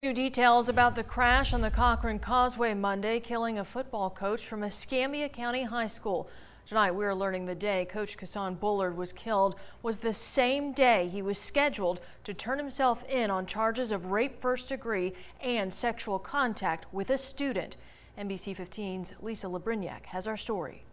New details about the crash on the Cochrane Causeway Monday, killing a football coach from Escambia County High School. Tonight, we're learning the day Coach Kasson Bullard was killed was the same day he was scheduled to turn himself in on charges of rape first degree and sexual contact with a student. NBC 15's Lisa Labrignac has our story.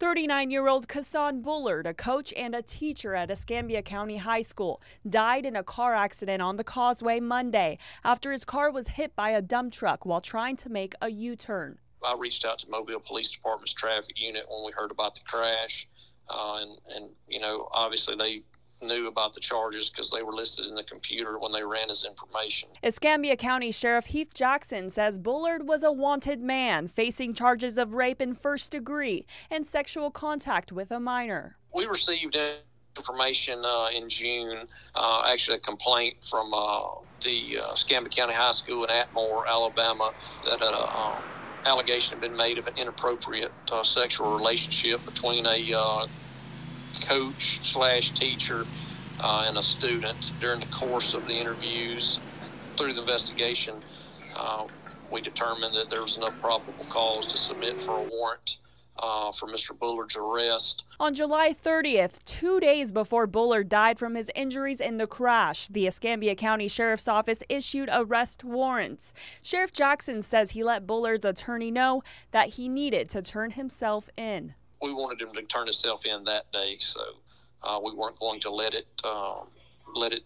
39 year old Kasson Bullard, a coach and a teacher at Escambia County High School, died in a car accident on the causeway Monday after his car was hit by a dump truck while trying to make a U turn. I reached out to Mobile Police Department's traffic unit when we heard about the crash. Uh, and, and, you know, obviously they knew about the charges because they were listed in the computer when they ran his information. Escambia County Sheriff Heath Jackson says Bullard was a wanted man facing charges of rape in first degree and sexual contact with a minor. We received information uh, in June, uh, actually a complaint from uh, the uh, Escambia County High School in Atmore, Alabama, that an um, allegation had been made of an inappropriate uh, sexual relationship between a uh, coach slash teacher uh, and a student during the course of the interviews. Through the investigation, uh, we determined that there was enough probable cause to submit for a warrant uh, for Mr. Bullard's arrest. On July 30th, two days before Bullard died from his injuries in the crash, the Escambia County Sheriff's Office issued arrest warrants. Sheriff Jackson says he let Bullard's attorney know that he needed to turn himself in we wanted him to turn himself in that day, so uh, we weren't going to let it um, let it.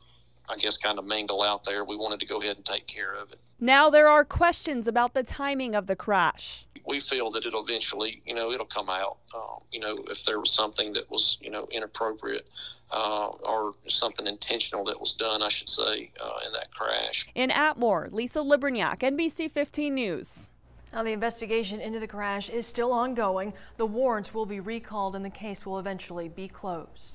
I guess kind of mingle out there. We wanted to go ahead and take care of it. Now there are questions about the timing of the crash. We feel that it'll eventually, you know, it'll come out. Um, you know, if there was something that was, you know, inappropriate uh, or something intentional that was done, I should say, uh, in that crash. In Atmore, Lisa Librignac, NBC 15 News. Now, the investigation into the crash is still ongoing. The warrants will be recalled and the case will eventually be closed.